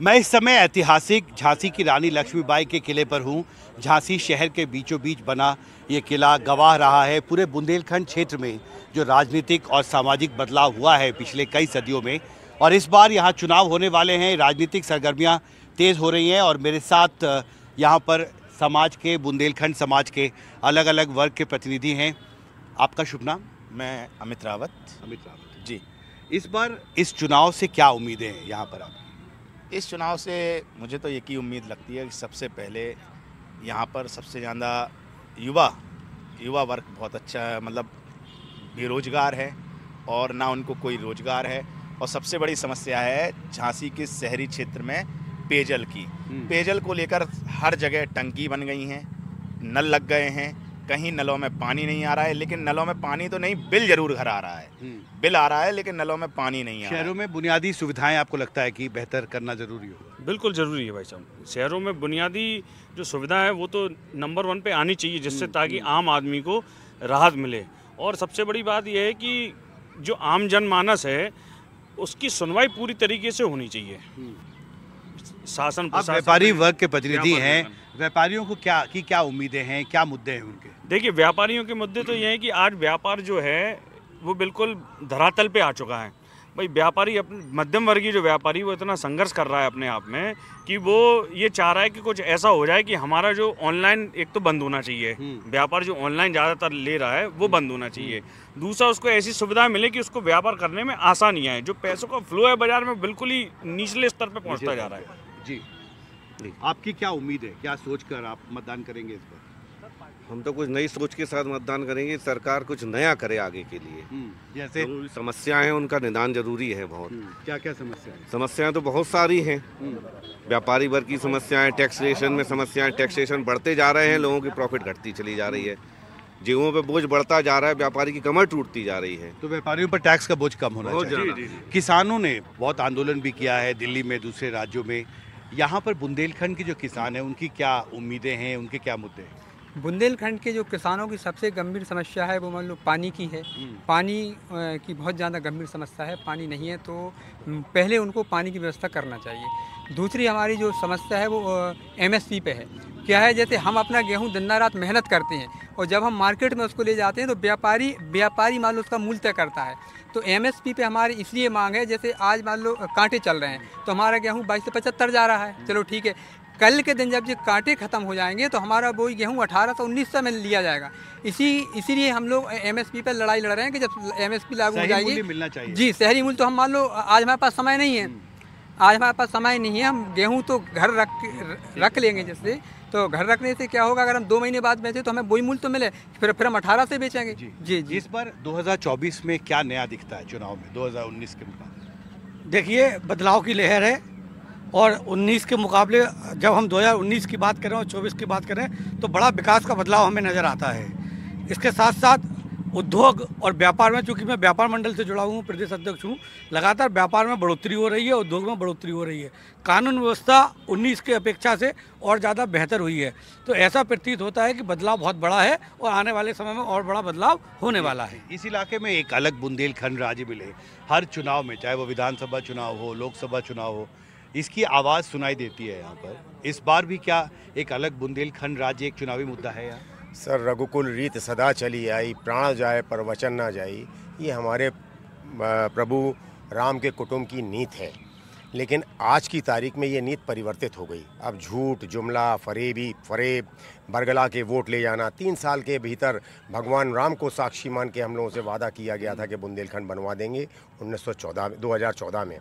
मैं इस समय ऐतिहासिक झांसी की रानी लक्ष्मीबाई के किले पर हूँ। झांसी शहर के बीचों बीच बना ये किला गवाह रहा है। पूरे बुंदेलखंड क्षेत्र में जो राजनीतिक और सामाजिक बदलाव हुआ है पिछले कई सदियों में और इस बार यहाँ चुनाव होने वाले हैं। राजनीतिक सरगर्मियाँ तेज़ हो रही हैं और मेरे साथ यहाँ पर समाज के बुंदेलखंड समाज के अलग अलग वर्ग के प्रतिनिधि हैं। आपका शुभ नाम? मैं अमित रावत। अमित रावत। जी। इस बार इस चुनाव से क्या उम्मीदें हैं यहाँ पर आप? इस चुनाव से मुझे तो एक ही उम्मीद लगती है कि सबसे पहले यहाँ पर सबसे ज़्यादा युवा युवा वर्ग बहुत अच्छा है मतलब बेरोजगार है और ना उनको कोई रोज़गार है। और सबसे बड़ी समस्या है झांसी के शहरी क्षेत्र में पेयजल की। पेयजल को लेकर हर जगह टंकी बन गई हैं नल लग गए हैं कहीं नलों में पानी नहीं आ रहा है लेकिन नलों में पानी तो नहीं बिल ज़रूर घर आ रहा है। बिल आ रहा है लेकिन नलों में पानी नहीं आ रहा शहरों में बुनियादी सुविधाएँ आपको लगता है कि बेहतर करना ज़रूरी हो? बिल्कुल ज़रूरी है भाई साहब। शहरों में बुनियादी जो सुविधा है वो तो नंबर वन पे आनी चाहिए जिससे ताकि आम आदमी को राहत मिले। और सबसे बड़ी बात यह है कि जो आम जनमानस है उसकी सुनवाई पूरी तरीके से होनी चाहिए। शासन व्यापारी वर्ग के प्रतिनिधि हैं। व्यापारियों को क्या की क्या उम्मीदें हैं क्या मुद्दे हैं उनके? देखिए व्यापारियों के मुद्दे तो ये हैं कि आज व्यापार जो है वो बिल्कुल धरातल पे आ चुका है। भाई व्यापारी अपने मध्यम वर्गीय जो व्यापारी वो इतना संघर्ष कर रहा है अपने आप में कि वो ये चाह रहा है कि कुछ ऐसा हो जाए कि हमारा जो ऑनलाइन एक तो बंद होना चाहिए। हम्म। व्यापार जो ऑनलाइन ज़्यादातर ले रहा है वो बंद होना चाहिए। दूसरा उसको ऐसी सुविधा मिले कि उसको व्यापार करने में आसानी आए जो पैसों का फ्लो है बाज़ार में बिल्कुल ही निचले स्तर पर पहुँचता जा रहा है। जी। आपकी क्या उम्मीद है? क्या सोचकर आप मतदान करेंगे इस पर हम तो कुछ नई सोच के साथ मतदान करेंगे सरकार कुछ नया करे आगे के लिए। जैसे? जो समस्याएँ हैं उनका निदान ज़रूरी है बहुत। क्या क्या समस्या है समस्याएँ तो बहुत सारी हैं। व्यापारी वर्ग की समस्याएँ टैक्सेशन में समस्याएँ टैक्सेशन बढ़ते जा रहे हैं लोगों की प्रॉफिट घटती चली जा रही है। जीवों पे बोझ बढ़ता जा रहा है व्यापारी की कमर टूटती जा रही है। तो व्यापारियों पर टैक्स का बोझ कम होना चाहिए। किसानों ने बहुत आंदोलन भी किया है दिल्ली में दूसरे राज्यों में। यहाँ पर बुंदेलखंड के जो किसान हैं, उनकी क्या उम्मीदें हैं, उनके क्या मुद्दे हैं? बुंदेलखंड के जो किसानों की सबसे गंभीर समस्या है वो मान लो पानी की है। पानी की बहुत ज़्यादा गंभीर समस्या है पानी नहीं है तो पहले उनको पानी की व्यवस्था करना चाहिए। दूसरी हमारी जो समस्या है वो एमएसपी पे है। क्या है जैसे हम अपना गेहूँ दिन रात मेहनत करते हैं और जब हम मार्केट में उसको ले जाते हैं तो व्यापारी व्यापारी मान लो उसका मूल्य तय करता है। तो एमएसपी पे हमारी इसलिए मांग है जैसे आज मान लो कांटे चल रहे हैं तो हमारा गेहूँ बाईस से पचहत्तर जा रहा है। चलो ठीक है कल के दिन जब ये कांटे खत्म हो जाएँगे तो हमारा वो गेहूँ अठारह सौ उन्नीस सौ में लिया जाएगा। इसी इसीलिए हम लोग एम एमएसपी पर लड़ाई लड़ रहे हैं कि जब एमएसपी लागू हो जाएगी। मिलना चाहिए। जी शहरी मूल्य तो हम मान लो आज हमारे पास समय नहीं है। आज हमारे पास समय नहीं है हम गेहूँ तो घर रख रख लेंगे जैसे। तो घर रखने से क्या होगा अगर हम दो महीने बाद बेचें तो हमें वही मूल्य तो मिले फिर फिर हम अठारह से बेचेंगे। जी। जी जी। इस बार 2024 में क्या नया दिखता है चुनाव में 2019 के मुकाबले देखिए बदलाव की लहर है। और 19 के मुकाबले, जब हम 2019 की बात करें और 24 की बात करें तो बड़ा विकास का बदलाव हमें नज़र आता है। इसके साथ साथ उद्योग और व्यापार में, चूँकि मैं व्यापार मंडल से जुड़ा हूँ, प्रदेश अध्यक्ष हूँ, लगातार व्यापार में बढ़ोतरी हो रही है, उद्योग में बढ़ोतरी हो रही है। कानून व्यवस्था 19 की अपेक्षा से और ज़्यादा बेहतर हुई है। तो ऐसा प्रतीत होता है कि बदलाव बहुत बड़ा है और आने वाले समय में और बड़ा बदलाव होने वाला है। इस इलाके में एक अलग बुंदेलखंड राज्य मिले। हर चुनाव में, चाहे वो विधानसभा चुनाव हो, लोकसभा चुनाव हो इसकी आवाज़ सुनाई देती है यहाँ पर। इस बार भी क्या एक अलग बुंदेलखंड राज्य एक चुनावी मुद्दा है यहाँ? सर, रघुकुल रीत सदा चली आई, प्राण जाए पर वचन ना जाई, ये हमारे प्रभु राम के कुटुंब की नीत है। लेकिन आज की तारीख में ये नीत परिवर्तित हो गई। अब झूठ जुमला फरेबी फरेब बरगला के वोट ले जाना तीन साल के भीतर भगवान राम को साक्षी मान के हम लोगों से वादा किया गया था कि बुंदेलखंड बनवा देंगे 1914 में 2014 में।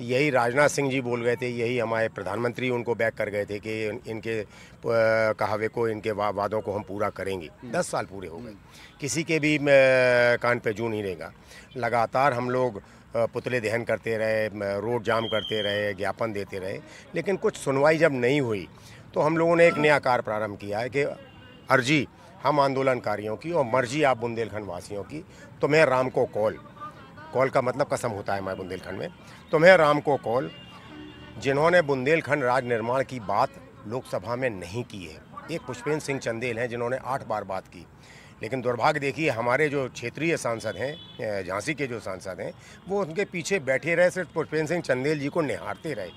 यही राजनाथ सिंह जी बोल गए थे यही हमारे प्रधानमंत्री उनको बैक कर गए थे कि इनके कहावे को इनके वा, वादों को हम पूरा करेंगे। दस साल पूरे हो गए। किसी के भी कान पे जू नहीं रहेगा। लगातार हम लोग पुतले दहन करते रहे रोड जाम करते रहे, ज्ञापन देते रहे, लेकिन कुछ सुनवाई जब नहीं हुई तो हम लोगों ने एक नया कार्य प्रारंभ किया है कि, अर्जी, हम आंदोलनकारियों की और मर्ज़ी आप बुंदेलखंड वासियों की तुम्हें राम को कॉल। कॉल का मतलब कसम होता है हमारे बुंदेलखंड में। तुम्हें राम को कॉल, जिन्होंने बुंदेलखंड राज निर्माण की बात लोकसभा में नहीं की है। एक पुष्पेंद्र सिंह चंदेल हैं, जिन्होंने आठ बार बात की। लेकिन दुर्भाग्य देखिए, हमारे जो क्षेत्रीय सांसद हैं झांसी के जो सांसद हैं, वो उनके पीछे बैठे रहे, सिर्फ़ पुष्पेंद्र सिंह चंदेल जी को निहारते रहे।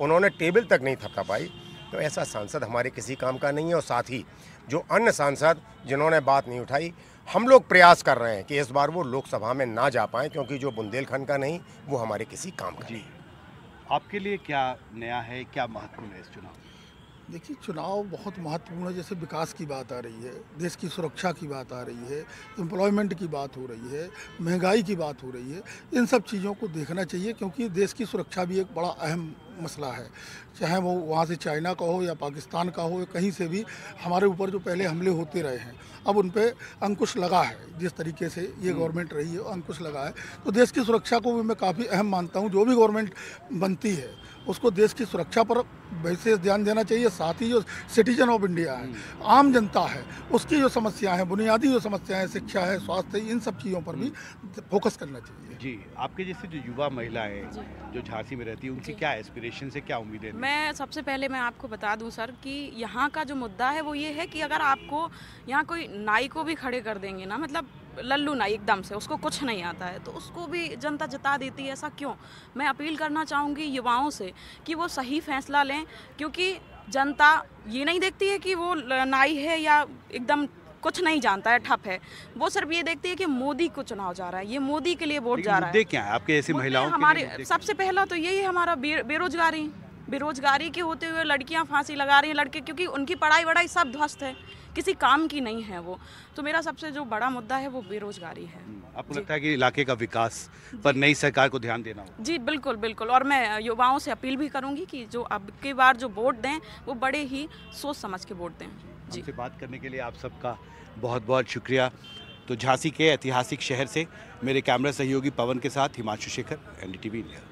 उन्होंने टेबल तक नहीं थपथपाई तो ऐसा सांसद हमारे किसी काम का नहीं है और साथ ही जो अन्य सांसद जिन्होंने बात नहीं उठाई, हम लोग प्रयास कर रहे हैं कि इस बार वो लोकसभा में ना जा पाएँ, क्योंकि जो बुंदेलखंड का नहीं, वो हमारे किसी काम का नहीं आपके लिए क्या नया है, क्या महत्वपूर्ण है इस चुनाव देखिए, चुनाव बहुत महत्वपूर्ण है। जैसे विकास की बात आ रही है, देश की सुरक्षा की बात आ रही है एम्प्लॉयमेंट की बात हो रही है, महँगाई की बात हो रही है, इन सब चीज़ों को देखना चाहिए क्योंकि देश की सुरक्षा भी एक बड़ा अहम मसला है। चाहे वो वहाँ से चाइना का हो या पाकिस्तान का हो या कहीं से भी हमारे ऊपर जो पहले हमले होते रहे हैं अब उन पर अंकुश लगा है जिस तरीके से ये गवर्नमेंट रही है अंकुश लगा है। तो देश की सुरक्षा को भी मैं काफ़ी अहम मानता हूँ जो भी गवर्नमेंट बनती है उसको देश की सुरक्षा पर विशेष ध्यान देना चाहिए। साथ ही जो सिटीजन ऑफ़ इंडिया है आम जनता है उसकी जो समस्याएँ हैं बुनियादी जो समस्याएँ हैं शिक्षा है स्वास्थ्य है इन सब चीज़ों पर भी फोकस करना चाहिए। जी आपके जैसे जो युवा महिलाएँ जो। झांसी में रहती है उनकी क्या एस्पिरेशन से क्या उम्मीदें? मैं सबसे पहले मैं आपको बता दूँ सर कि यहाँ का जो मुद्दा है वो ये है कि अगर आपको यहाँ कोई नाई को भी खड़े कर देंगे ना मतलब लल्लू नाई एकदम से, उसको कुछ नहीं आता है तो उसको भी जनता जता देती है, ऐसा क्यों मैं अपील करना चाहूँगी युवाओं से कि वो सही फैसला लें, क्योंकि जनता ये नहीं देखती है कि वो नाई है या एकदम कुछ नहीं जानता है ठप है। वो सिर्फ़ ये देखती है कि मोदी को चुनाव जा रहा है ये मोदी के लिए वोट जा रहा है। क्या है? आपके मुद्दे महिलाओं के हमारे सबसे पहला तो यही है हमारा बेरोजगारी। बेरोजगारी के होते हुए लड़कियाँ फांसी लगा रही हैं लड़के क्योंकि उनकी पढ़ाई वढ़ाई सब ध्वस्त है किसी काम की नहीं है वो। तो मेरा सबसे जो बड़ा मुद्दा है वो बेरोजगारी है। हम्म, आपको लगता है कि इलाके का विकास पर नई सरकार को ध्यान देना होगा? जी बिल्कुल बिल्कुल। और मैं युवाओं से अपील भी करूँगी कि जो अब की बार जो वोट दें वो बड़े ही सोच समझ के वोट दें। हमसे बात करने के लिए आप सबका बहुत बहुत शुक्रिया। तो झांसी के ऐतिहासिक शहर से मेरे कैमरा सहयोगी पवन के साथ हिमांशु शेखर, एनडीटीवी इंडिया।